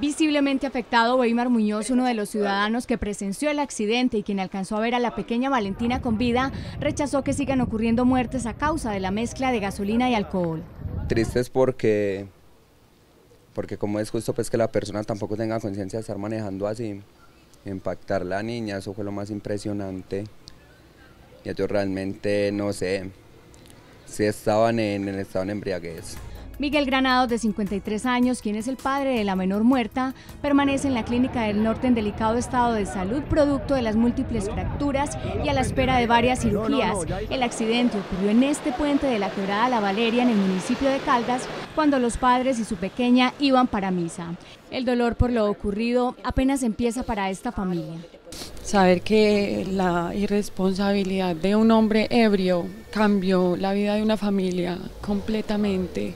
Visiblemente afectado, Weimar Muñoz, uno de los ciudadanos que presenció el accidente y quien alcanzó a ver a la pequeña Valentina con vida, rechazó que sigan ocurriendo muertes a causa de la mezcla de gasolina y alcohol. Tristes porque, porque como es justo pues que la persona tampoco tenga conciencia de estar manejando así, impactar la niña, eso fue lo más impresionante. Y yo realmente no sé si estaban en el estado de embriaguez. Miguel Granados, de 53 años, quien es el padre de la menor muerta, permanece en la clínica del norte en delicado estado de salud producto de las múltiples fracturas y a la espera de varias cirugías. El accidente ocurrió en este puente de la quebrada La Valeria en el municipio de Caldas cuando los padres y su pequeña iban para misa. El dolor por lo ocurrido apenas empieza para esta familia. Saber que la irresponsabilidad de un hombre ebrio cambió la vida de una familia completamente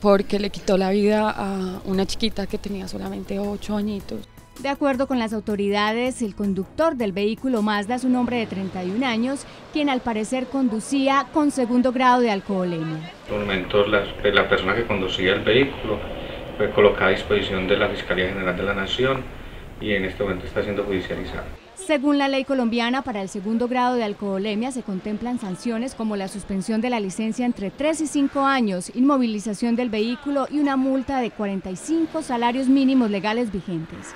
porque le quitó la vida a una chiquita que tenía solamente ocho añitos. De acuerdo con las autoridades, el conductor del vehículo Mazda es un hombre de 31 años, quien al parecer conducía con segundo grado de alcoholemia. En momento la, la persona que conducía el vehículo fue colocada a disposición de la Fiscalía General de la Nación y en este momento está siendo judicializado. Según la ley colombiana, para el segundo grado de alcoholemia se contemplan sanciones como la suspensión de la licencia entre 3 y 5 años, inmovilización del vehículo y una multa de 45 salarios mínimos legales vigentes.